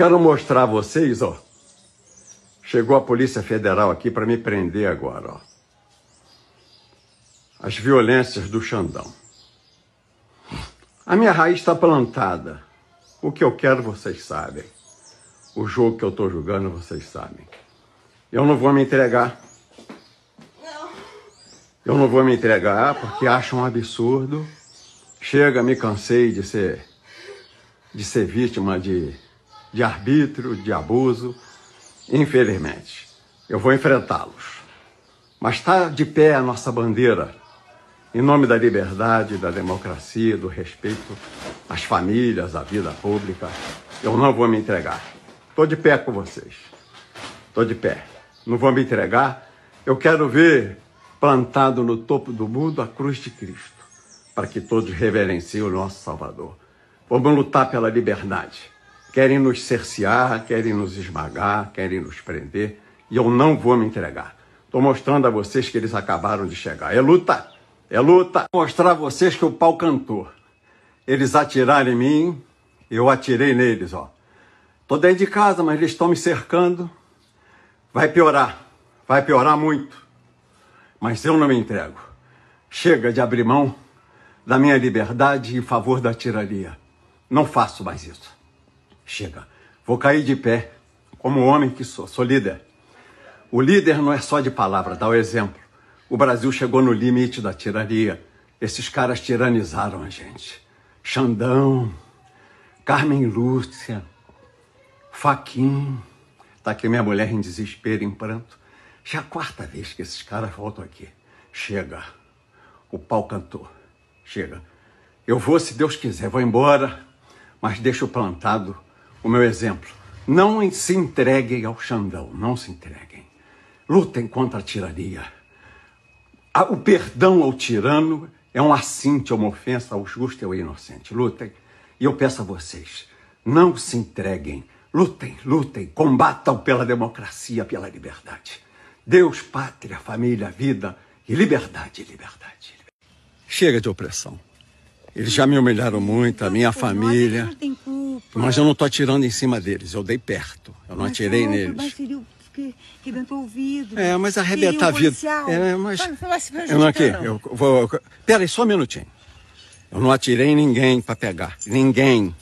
Quero mostrar a vocês, ó. Chegou a Polícia Federal aqui para me prender agora, ó. As violências do Xandão. A minha raiz está plantada. O que eu quero, vocês sabem. O jogo que eu estou jogando, vocês sabem. Eu não vou me entregar. Eu não vou me entregar porque acho um absurdo. Chega, me cansei de ser de ser vítima de, de arbítrio, de abuso. Infelizmente, eu vou enfrentá-los. Mas está de pé a nossa bandeira, em nome da liberdade, da democracia, do respeito às famílias, à vida pública. Eu não vou me entregar. Estou de pé com vocês. Estou de pé. Não vou me entregar. Eu quero ver plantado no topo do mundo a cruz de Cristo, para que todos reverenciem o nosso Salvador. Vamos lutar pela liberdade. Querem nos cercear, querem nos esmagar, querem nos prender, e eu não vou me entregar. Estou mostrando a vocês que eles acabaram de chegar. É luta, é luta. Vou mostrar a vocês que o pau cantou. Eles atiraram em mim, eu atirei neles, ó. Tô dentro de casa, mas eles estão me cercando. Vai piorar, vai piorar muito mas eu não me entrego. Chega de abrir mão da minha liberdade em favor da tirania. Não faço mais isso. Chega. Vou cair de pé, como homem que sou. Sou líder. O líder não é só de palavra, dá o exemplo. O Brasil chegou no limite da tirania. Esses caras tiranizaram a gente. Xandão, Carmen Lúcia, Faquin. Tá aqui minha mulher em desespero, em pranto. Já é a quarta vez que esses caras voltam aqui. Chega. O pau cantou. Chega. Eu vou, se Deus quiser, vou embora, mas deixo plantado o meu exemplo. Não se entreguem ao Xandão, não se entreguem. Lutem contra a tirania. O perdão ao tirano é um assinte, é uma ofensa ao justo e ao inocente. Lutem. E eu peço a vocês, não se entreguem. Lutem, lutem, combatam pela democracia, pela liberdade. Deus, pátria, família, vida e liberdade, liberdade. Chega de opressão. Eles já me humilharam muito, a minha família. Mas eu não estou atirando em cima deles, eu dei perto. Eu não atirei neles. Mas feriu, o ouvido. É, mas arrebentar a vida. É, mas. Eu não aqui, eu vou. Pera aí, só um minutinho. Eu não atirei em ninguém para pegar. Ninguém.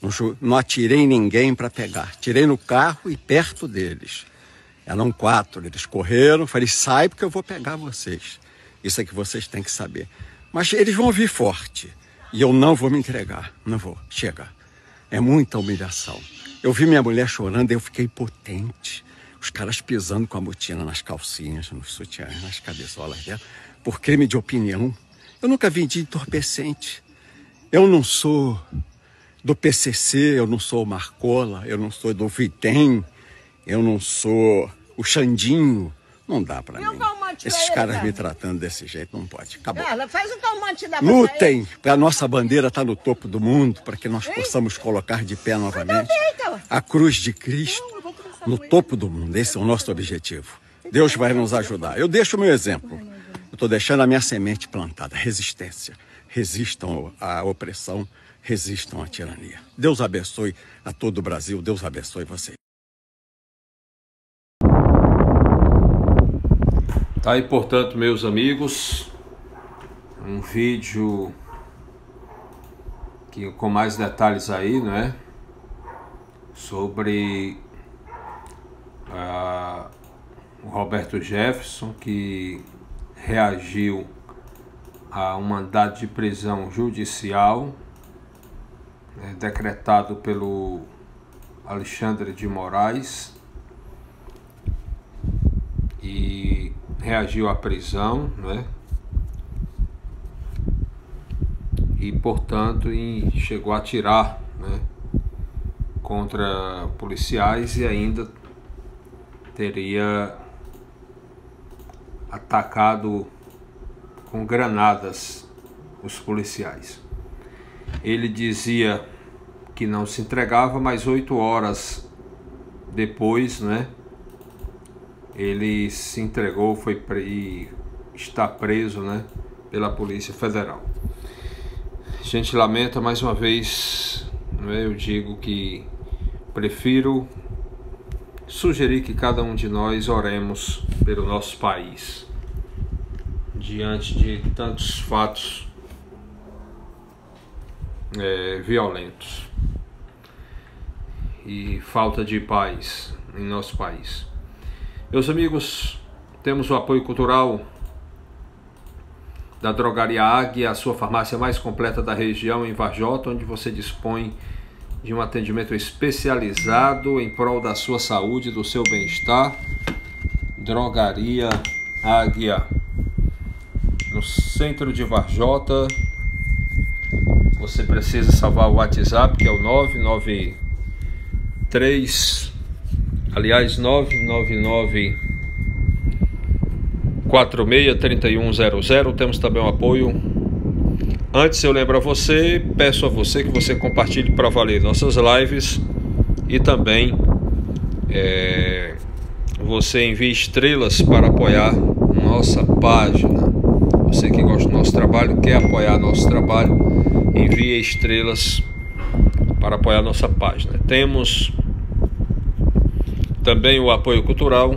Não, não atirei ninguém para pegar. Tirei no carro e perto deles. Eram quatro, eles correram, falei, sai porque eu vou pegar vocês. Isso é que vocês têm que saber. Mas eles vão vir forte e eu não vou me entregar, não vou. Chega. É muita humilhação. Eu vi minha mulher chorando e eu fiquei potente. Os caras pisando com a botina nas calcinhas, nos sutiãs, nas cabeçolas dela, por crime de opinião. Eu nunca vendi entorpecente. Eu não sou do PCC, eu não sou o Marcola, eu não sou do Vitem, eu não sou o Xandinho. Não dá para mim. Esses caras me tratando desse jeito não pode. Acabou. Ela faz um calmante da Lutem, porque a nossa bandeira está no topo do mundo, para que nós possamos colocar de pé novamente a cruz de Cristo no topo do mundo. Esse é o nosso objetivo. Deus vai nos ajudar. Eu deixo o meu exemplo. Eu estou deixando a minha semente plantada. Resistência. Resistam à opressão, resistam à tirania. Deus abençoe a todo o Brasil. Deus abençoe vocês. Tá aí, portanto, meus amigos, um vídeo que com mais detalhes aí, né, sobre uh, o Roberto Jefferson que reagiu a um mandado de prisão judicial né, decretado pelo Alexandre de Moraes. E reagiu à prisão, né? E portanto chegou a atirar, né? Contra policiais e ainda teria atacado com granadas os policiais. Ele dizia que não se entregava, mas oito horas depois, né? Ele se entregou foi pre... está preso né, pela Polícia Federal. A gente lamenta mais uma vez, né, eu digo que prefiro sugerir que cada um de nós oremos pelo nosso país diante de tantos fatos é, violentos e falta de paz em nosso país. Meus amigos, temos o apoio cultural da Drogaria Águia, a sua farmácia mais completa da região em Varjota, onde você dispõe de um atendimento especializado em prol da sua saúde, do seu bem-estar. Drogaria Águia, no centro de Varjota. Você precisa salvar o WhatsApp, que é o 993, aliás, 999 463100. Temos também um apoio Antes eu lembro a você, peço a você que você compartilhe para valer nossas lives e também é, você envie estrelas para apoiar nossa página. Você que gosta do nosso trabalho, quer apoiar nosso trabalho, envie estrelas para apoiar nossa página. Temos também o apoio cultural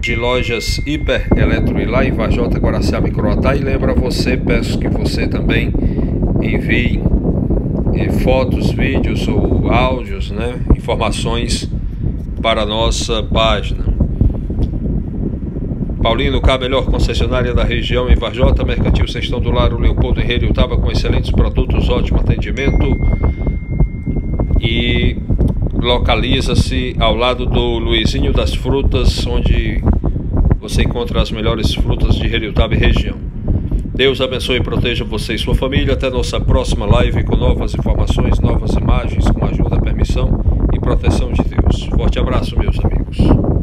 de lojas Hiper Eletro e lá em Vajota, Guaraciaba e Croatá. E lembra você, peço que você também envie eh, fotos, vídeos ou áudios, né, informações para a nossa página. Paulino Cá, melhor concessionária da região em Varjota, Mercantil Sextão do Lar, o Leopoldo Henrique estava com excelentes produtos, ótimo atendimento e localiza-se ao lado do Luizinho das Frutas, onde você encontra as melhores frutas de Heriotaba e região. Deus abençoe e proteja você e sua família. Até nossa próxima live com novas informações, novas imagens, com ajuda, permissão e proteção de Deus. Forte abraço, meus amigos.